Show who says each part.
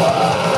Speaker 1: Whoa.